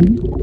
Thank you.